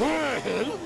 Well,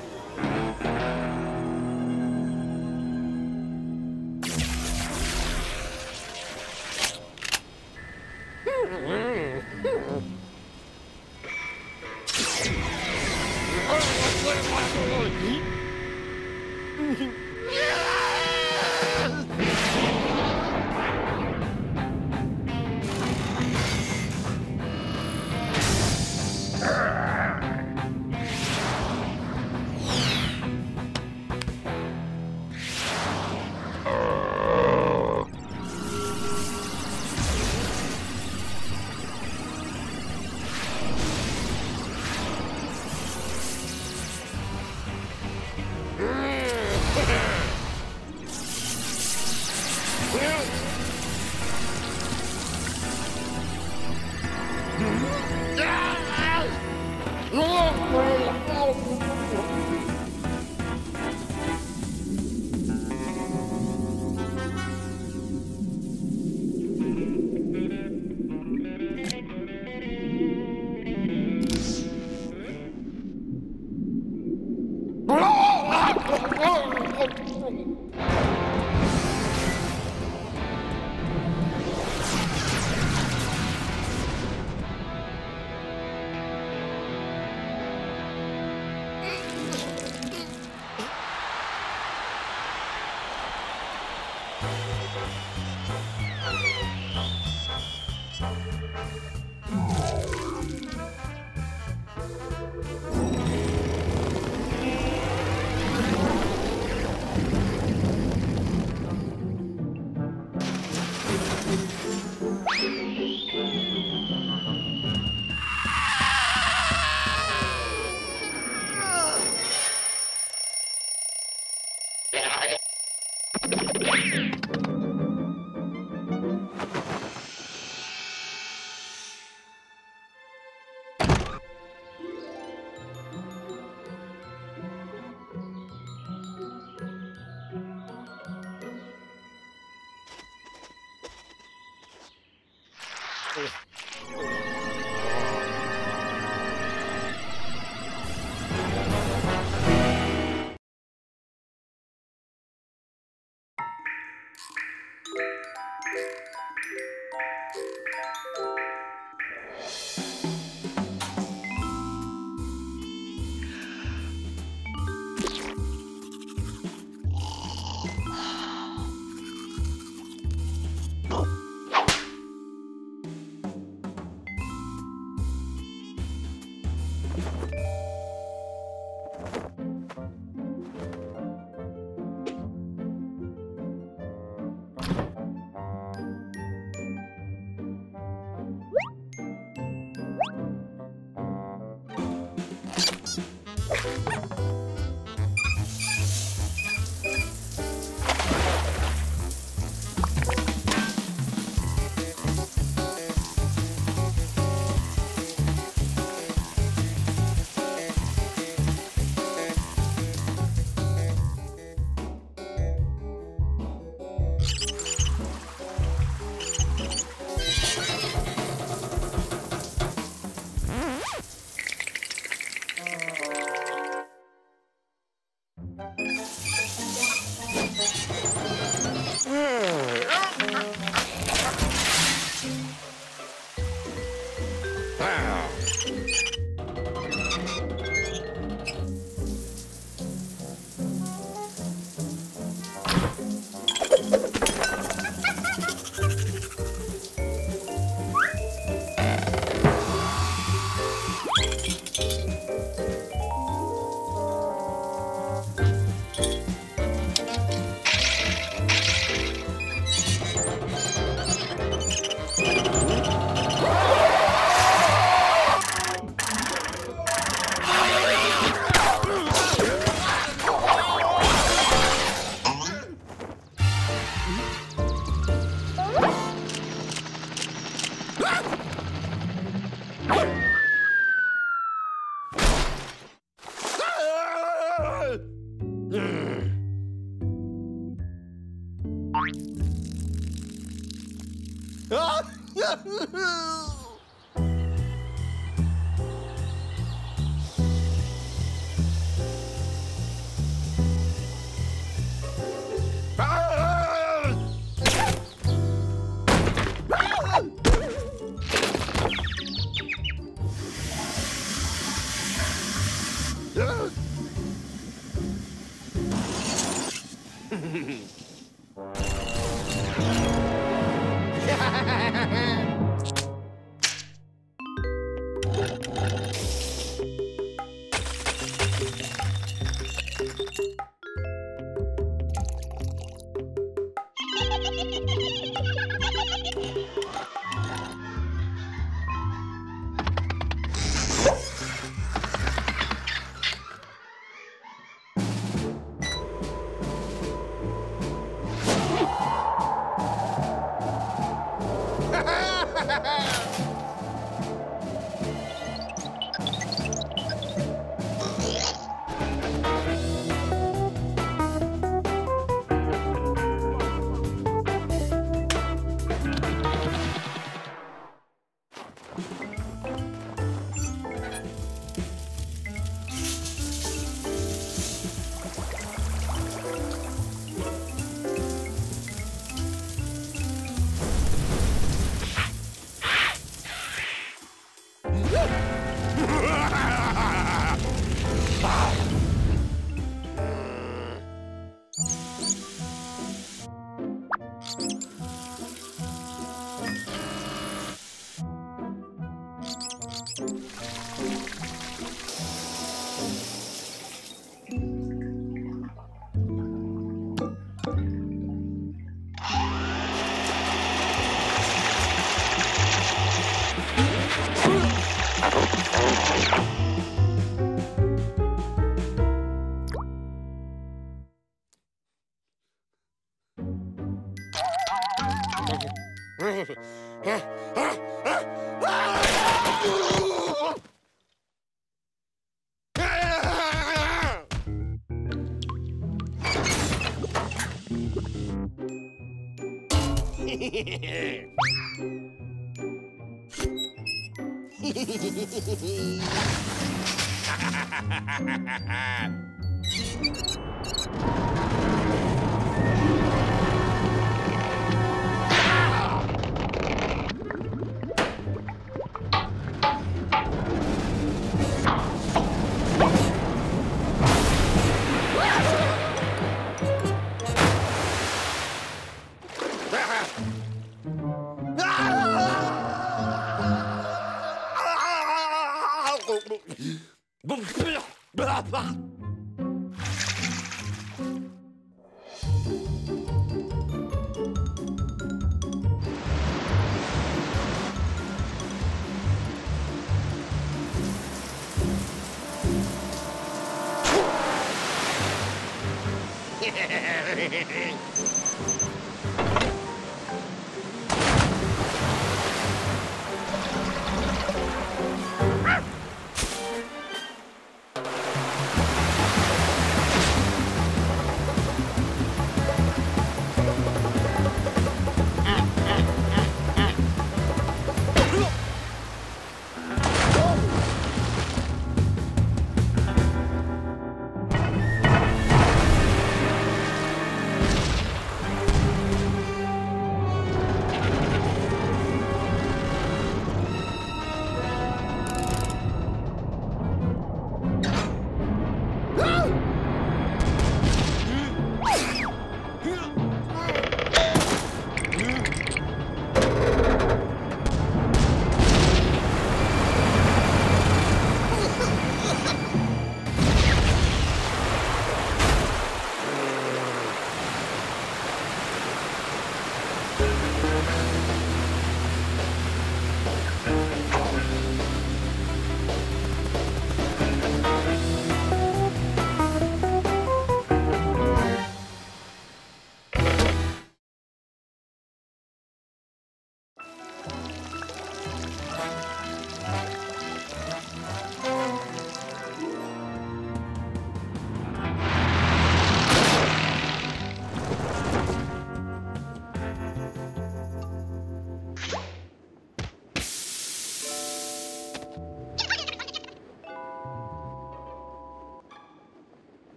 you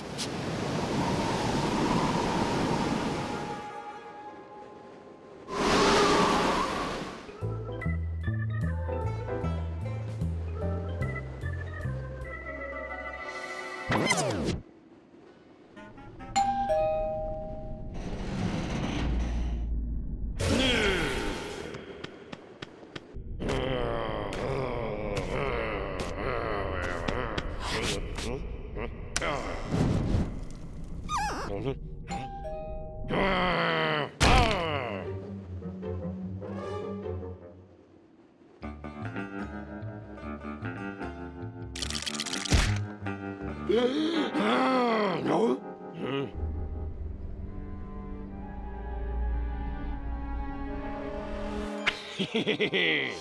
you no? Hehehehe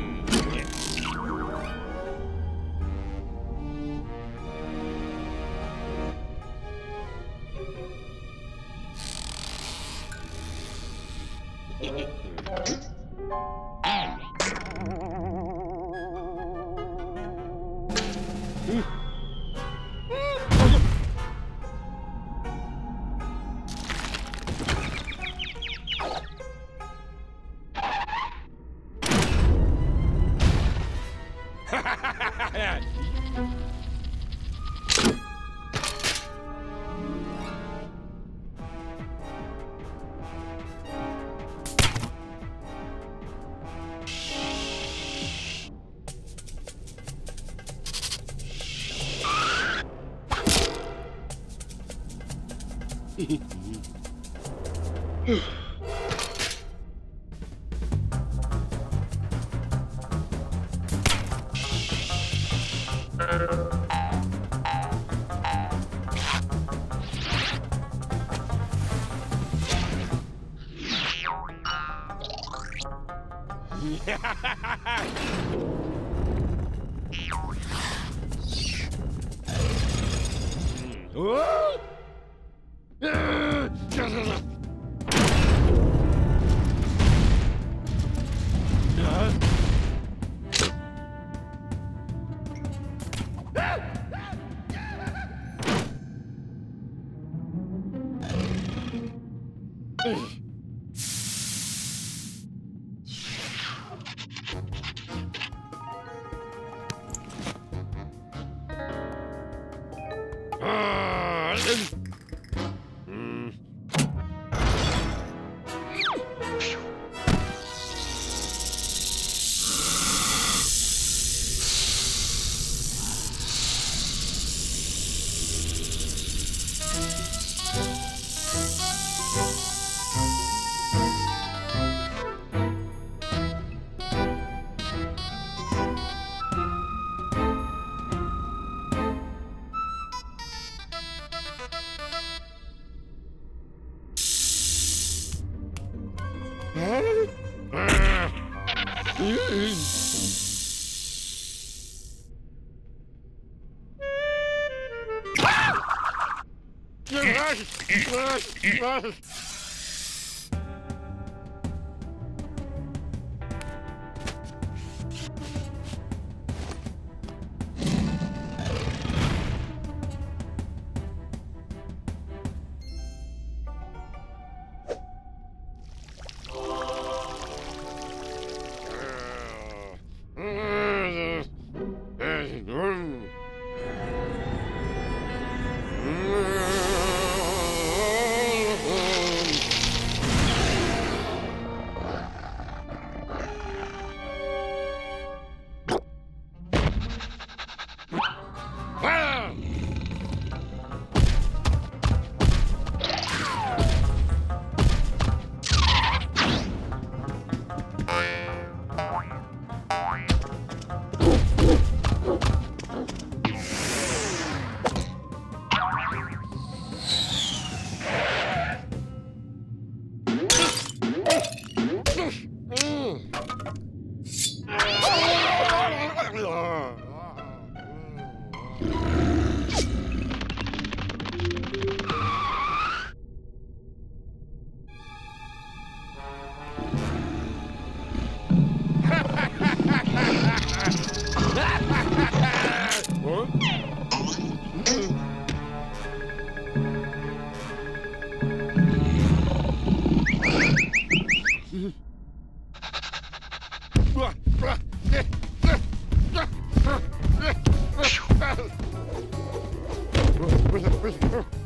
Whew. Right. Where's the, where's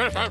Yeah.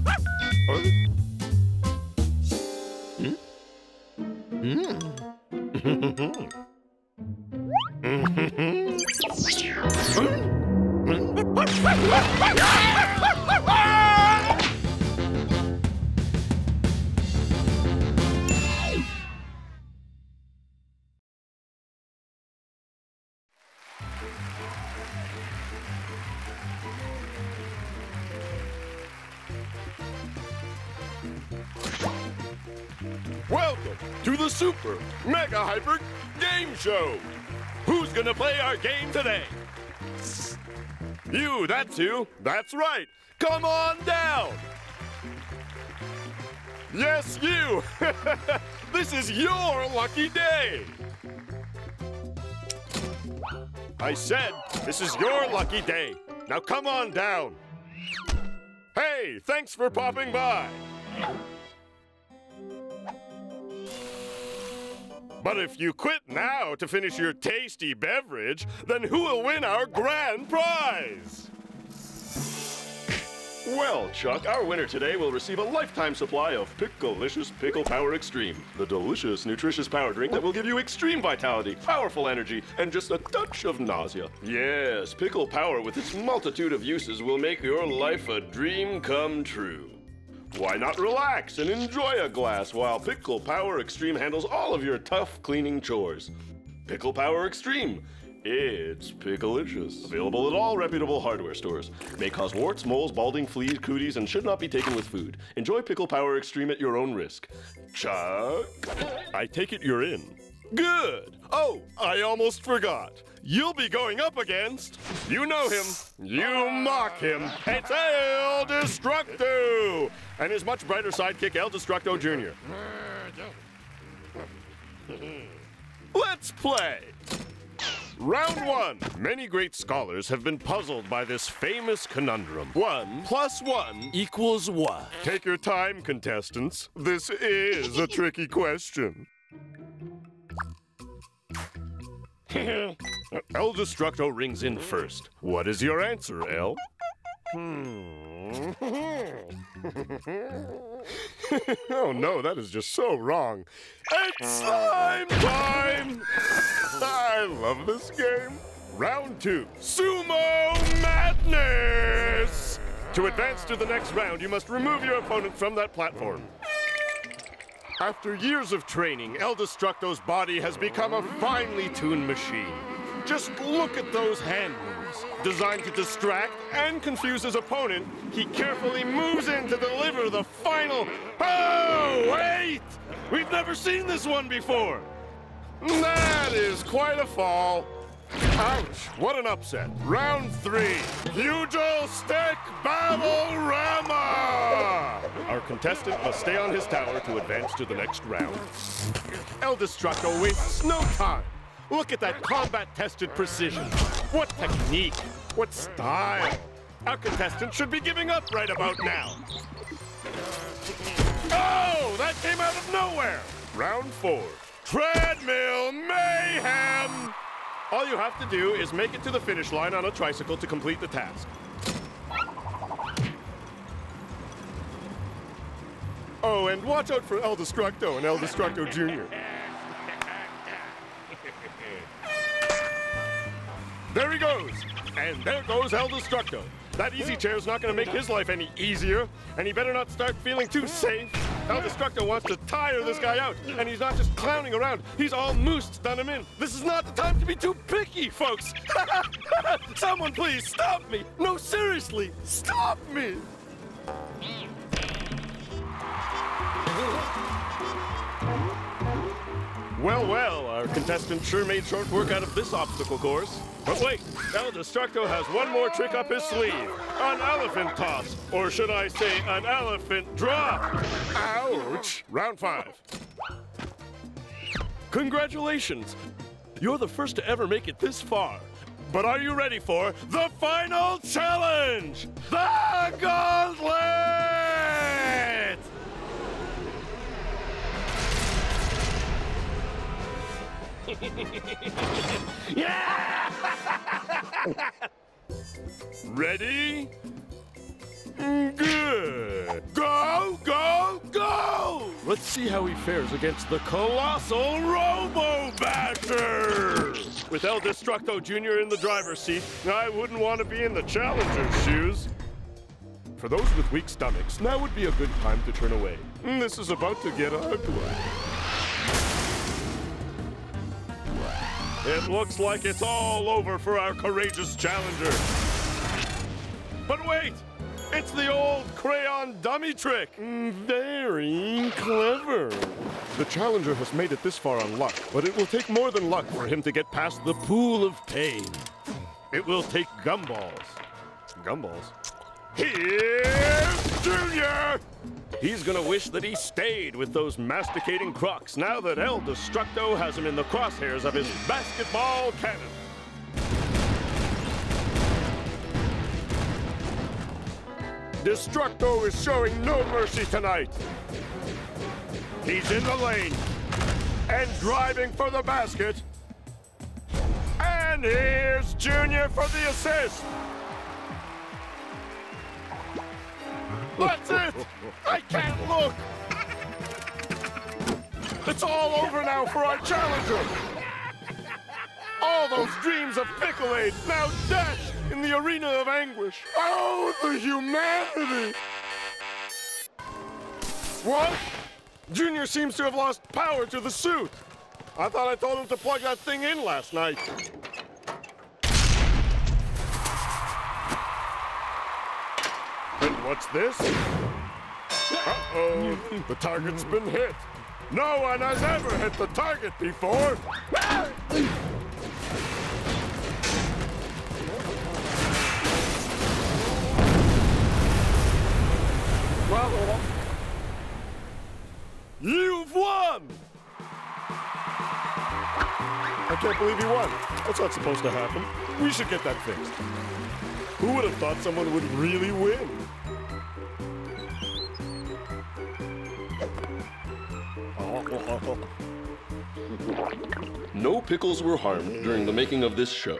today? You, that's you. That's right. Come on down. Yes, you. this is your lucky day. I said, this is your lucky day. Now come on down. Hey, thanks for popping by. But if you quit now to finish your tasty beverage, then who will win our grand prize? Well, Chuck, our winner today will receive a lifetime supply of Picklelicious Pickle Power Extreme, the delicious, nutritious power drink that will give you extreme vitality, powerful energy, and just a touch of nausea. Yes, Pickle Power with its multitude of uses will make your life a dream come true. Why not relax and enjoy a glass while Pickle Power Extreme handles all of your tough cleaning chores? Pickle Power Extreme. It's picklelicious. Available at all reputable hardware stores. May cause warts, moles, balding, fleas, cooties, and should not be taken with food. Enjoy Pickle Power Extreme at your own risk. Chuck, I take it you're in. Good. Oh, I almost forgot. You'll be going up against. You know him. You mock him. It's El Destructo and his much brighter sidekick El Destructo Jr. Let's play. Round one. Many great scholars have been puzzled by this famous conundrum. One plus one equals what? Take your time, contestants. This is a tricky question. El Destructo rings in first. What is your answer, El? Hmm. oh no, that is just so wrong. It's slime time! I love this game. Round two, Sumo Madness! To advance to the next round, you must remove your opponent from that platform. After years of training, El Destructo's body has become a finely tuned machine. Just look at those hand Designed to distract and confuse his opponent, he carefully moves in to deliver the final... Oh, wait! We've never seen this one before! That is quite a fall. Ouch, what an upset. Round three, Pugil Stick Battle-Rama! Our contestant must stay on his tower to advance to the next round. El Destructo wastes no time. Look at that combat-tested precision. What technique, what style. Our contestant should be giving up right about now. Oh, that came out of nowhere. Round four, Treadmill Mayhem! All you have to do is make it to the finish line on a tricycle to complete the task. Oh, and watch out for El Destructo and El Destructo Jr. There he goes! And there goes El Destructo. That easy chair's not gonna make his life any easier, and he better not start feeling too safe. El Destructo wants to tire this guy out, and he's not just clowning around, he's all moosed done him in. This is not the time to be too picky, folks! Someone please stop me! No, seriously, stop me! Well, well, our contestant sure made short work out of this obstacle course. But wait, El Destructo has one more trick up his sleeve. An elephant toss, or should I say an elephant drop. Ouch! Round five. Congratulations! You're the first to ever make it this far. But are you ready for the final challenge? The Gauntlet! Ready? Good. Go, go, go! Let's see how he fares against the colossal Robo Basher! With El Destructo Jr. in the driver's seat, I wouldn't want to be in the challenger's shoes. For those with weak stomachs, now would be a good time to turn away. This is about to get ugly. It looks like it's all over for our courageous challenger. But wait! It's the old crayon dummy trick! Mm, Very clever. The challenger has made it this far on luck, but it will take more than luck for him to get past the pool of pain. It will take gumballs. Gumballs? Here's Junior! He's gonna wish that he stayed with those masticating crocs now that El Destructo has him in the crosshairs of his basketball cannon. Destructo is showing no mercy tonight. He's in the lane and driving for the basket. And here's Junior for the assist. That's it! I can't look! It's all over now for our challenger! All those dreams of Aid now dashed in the arena of anguish. Oh, the humanity! What? Junior seems to have lost power to the suit. I thought I told him to plug that thing in last night. What's this? Uh-oh, the target's been hit. No one has ever hit the target before. You've won! I can't can't believe he won. That's not supposed to happen. We should get that fixed. Who would have thought someone would really win? Pickles were harmed during the making of this show.